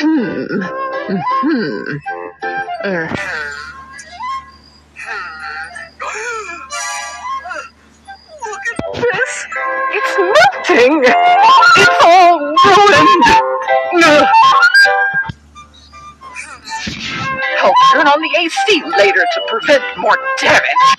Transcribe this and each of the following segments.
Hmm. Hmm. Er. Look at this. It's melting. It's all ruined. Ugh. I'll turn on the AC later to prevent more damage.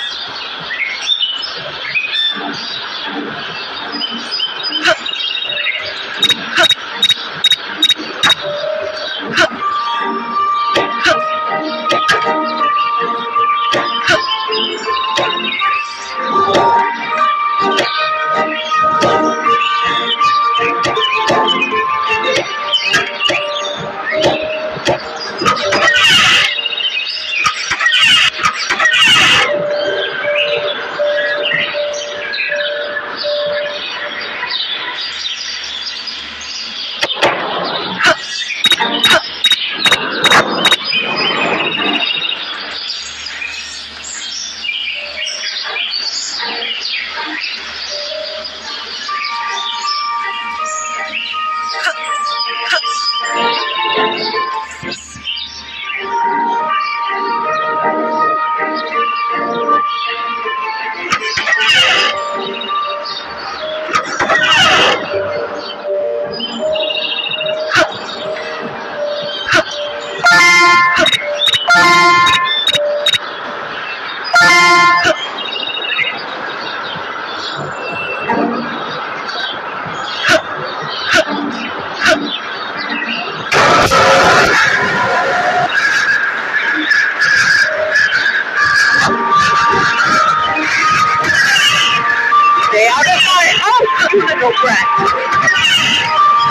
house, you